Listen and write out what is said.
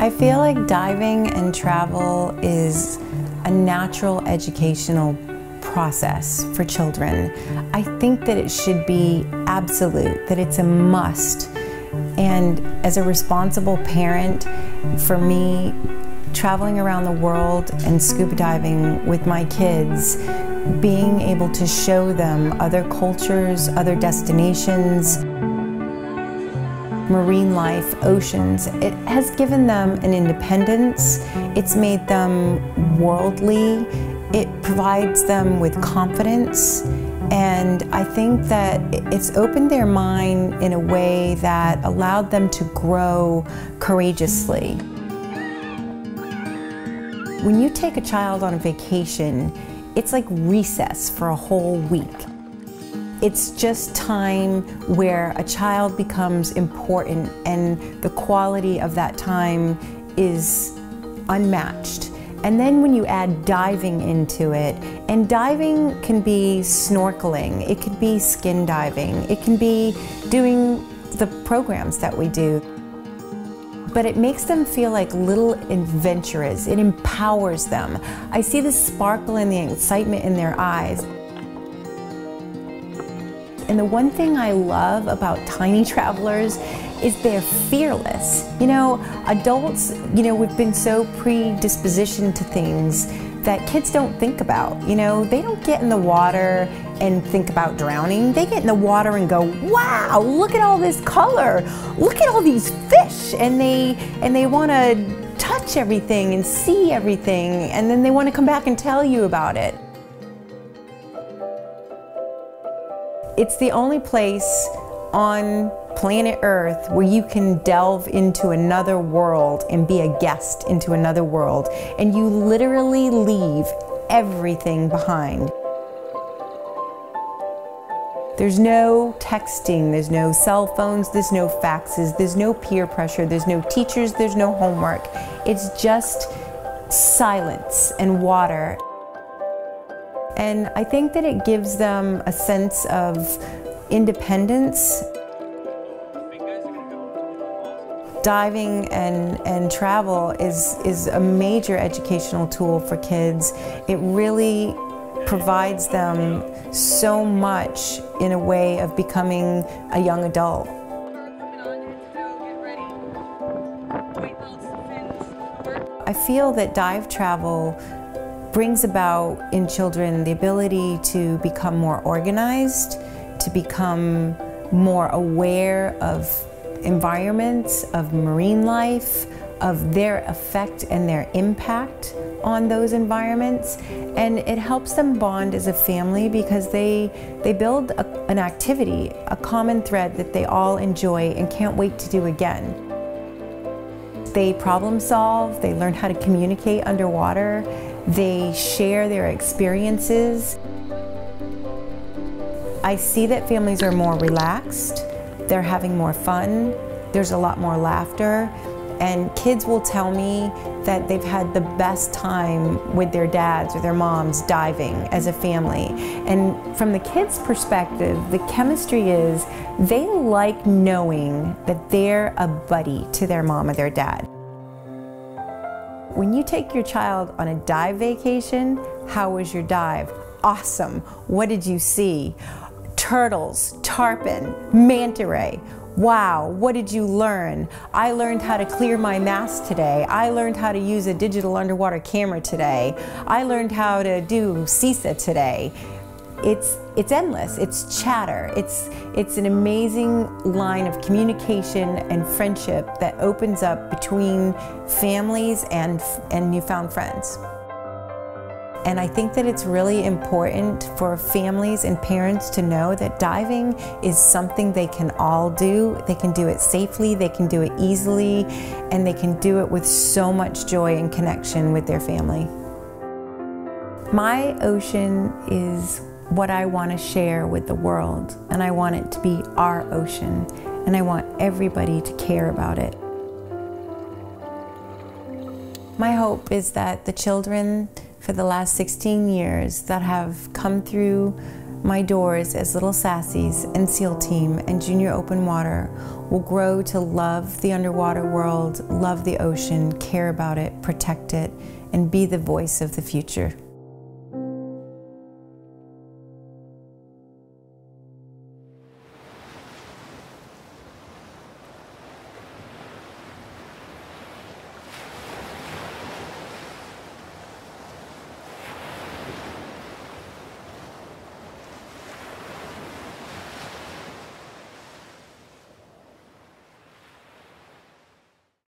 I feel like diving and travel is a natural educational process for children. I think that it should be absolute, that it's a must. And as a responsible parent, for me, traveling around the world and scuba diving with my kids, being able to show them other cultures, other destinations, marine life, oceans, it has given them an independence. It's made them worldly. It provides them with confidence. And I think that it's opened their mind in a way that allowed them to grow courageously. When you take a child on a vacation, it's like recess for a whole week. It's just time where a child becomes important and the quality of that time is unmatched. And then when you add diving into it, and diving can be snorkeling, it could be skin diving, it can be doing the programs that we do. But it makes them feel like little adventurers. It empowers them. I see the sparkle and the excitement in their eyes. And the one thing I love about tiny travelers is they're fearless. You know, adults, you know, we've been so predispositioned to things that kids don't think about. You know, they don't get in the water and think about drowning. They get in the water and go, "Wow, look at all this color. Look at all these fish." And they and they want to touch everything and see everything and then they want to come back and tell you about it. It's the only place on planet Earth where you can delve into another world and be a guest into another world, and you literally leave everything behind. There's no texting, there's no cell phones, there's no faxes, there's no peer pressure, there's no teachers, there's no homework. It's just silence and water. And I think that it gives them a sense of independence. Diving and, and travel is, is a major educational tool for kids. It really provides them so much in a way of becoming a young adult. I feel that dive travel brings about in children the ability to become more organized, to become more aware of environments, of marine life, of their effect and their impact on those environments. And it helps them bond as a family because they they build a, an activity a common thread that they all enjoy and can't wait to do again. They problem solve they learn how to communicate underwater they share their experiences. I see that families are more relaxed, they're having more fun, there's a lot more laughter, and kids will tell me that they've had the best time with their dads or their moms diving as a family. And from the kids' perspective, the chemistry is they like knowing that they're a buddy to their mom or their dad. When you take your child on a dive vacation, how was your dive? Awesome. What did you see? Turtles, tarpon, manta ray. Wow, what did you learn? I learned how to clear my mask today. I learned how to use a digital underwater camera today. I learned how to do CISA today it's it's endless. It's chatter. It's it's an amazing line of communication and friendship that opens up between families and and newfound friends. And I think that it's really important for families and parents to know that diving is something they can all do. They can do it safely, they can do it easily, and they can do it with so much joy and connection with their family. My ocean is what I want to share with the world, and I want it to be our ocean, and I want everybody to care about it. My hope is that the children for the last 16 years that have come through my doors as Little Sassies and SEAL Team and Junior Open Water will grow to love the underwater world, love the ocean, care about it, protect it, and be the voice of the future.